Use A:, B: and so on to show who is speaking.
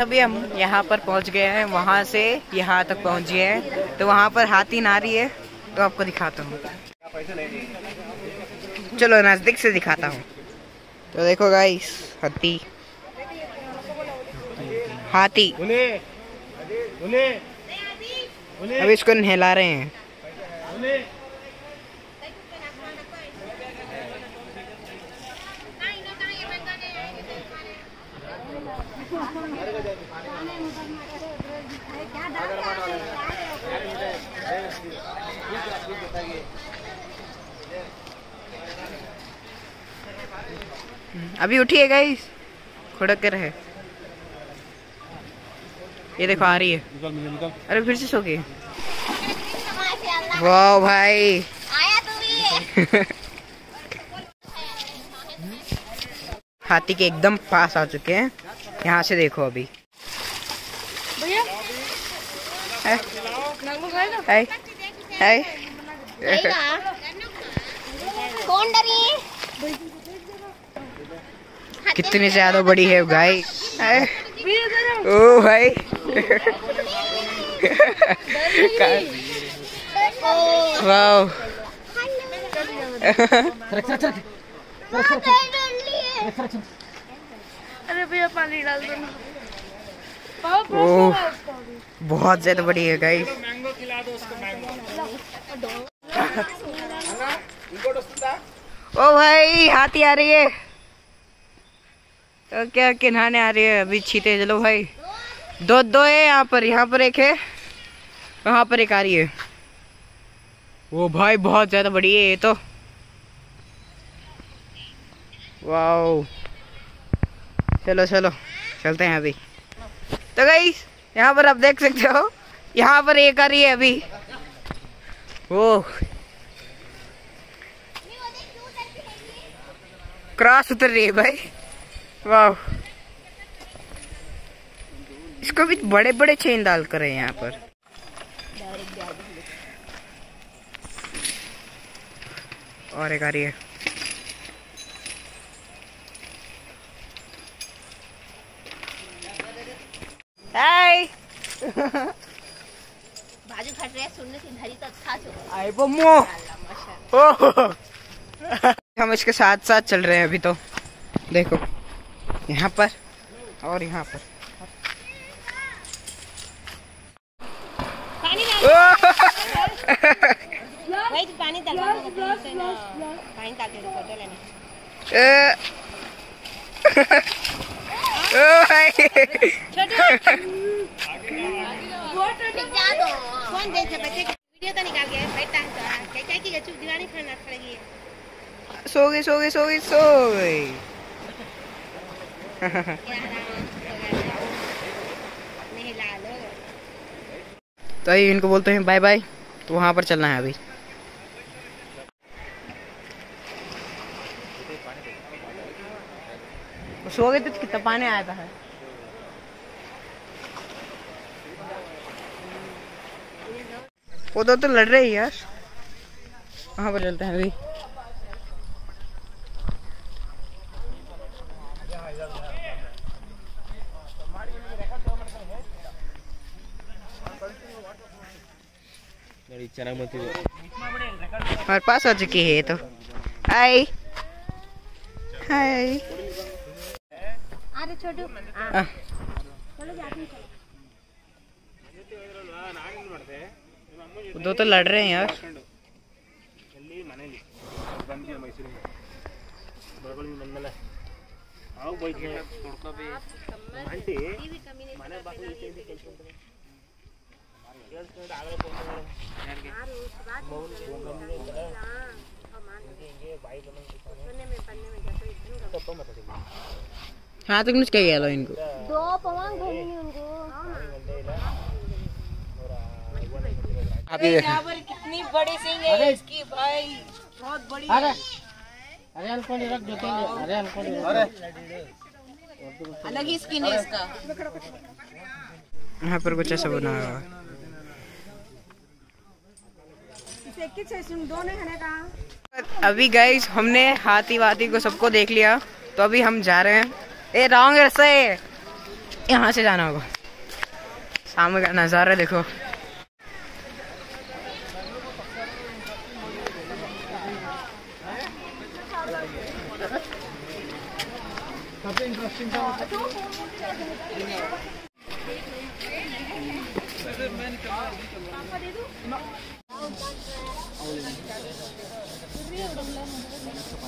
A: अभी हम यहाँ पर पहुँच गए हैं वहाँ से यहाँ तक पहुँच गए हैं। तो वहाँ पर हाथी नारी है तो आपको दिखाता हूँ। चलो नज़दीक से दिखाता हूँ। तो देखो गाइस हाथी। हाथी। अब इसको नहला रहे हैं। अभी उठी है गाइस खुड़क कर है ये देखो आ रही है। अरे फिर से सो गई वाह भाई।
B: आया तू भी
A: हाथी के एकदम पास आ चुके हैं। यहाँ से देखो अभी।
B: भैया
A: है? है? है?
B: कौन डरी
A: कितनी ज़्यादा बड़ी है गाय ओ भाई। वाह
B: अरे भैया पानी डाल दो ना।
A: बहुत ज़्यादा बड़ी है गाय ओ भाई हाथी आ रही है। तो क्या के नहाने आ रही है? अभी छीते चलो भाई। दो दो है यहाँ पर यहाँ पर एक है, वहाँ पर एक आ रही है। वो भाई बहुत ज़्यादा बड़ी है ये तो। वाओ। चलो चलो, चलते हैं अभी। तो गई यहाँ पर आप देख सकते हो, यहाँ पर एक आ रही है अभी। वो क्रॉस उतर रही है भाई। वाह। इसको भी बड़े बड़े चेन डाल कर है यहाँ पर। और एक आ रही है। हाय
B: बाजू फट रहे सुनने से धरी तो अच्छा
A: आए बम्मो ओह। हम इसके साथ साथ चल रहे हैं अभी तो। देखो। यहाँ पर और यहाँ पर।
B: पानी
A: सो गई सो गई सो गई सो गई। तो ये इनको बोलते हैं बाय बाय तो वहाँ पर चलना है अभी। सो गए तो कितना पानी आया था। वो दो तो लड़ रहे हैं यार। वहाँ पर चलते हैं अभी। हमारे पास आ चुकी है ये तो। हाय। हाय।
B: अरे छोटू
A: दो तो लड़ रहे हैं यार।
B: टीवी कमी नहीं
A: हाँ तो कुछ क्या लो इनको?
B: दो पवांग घूमी उनको।
A: ही देखो
B: पर कितनी बड़ी सिंग है इसकी भाई। बहुत बड़ी है। अलग ही स्किन है इसका।
A: यहाँ पर कुछ ऐसा बना हुआ। अभी गए हमने हाथी वाती को सबको देख लिया तो अभी हम जा रहे हैं। ए, रॉन्ग रस्ते यहाँ से जाना होगा। सामने का नज़ारा देखो।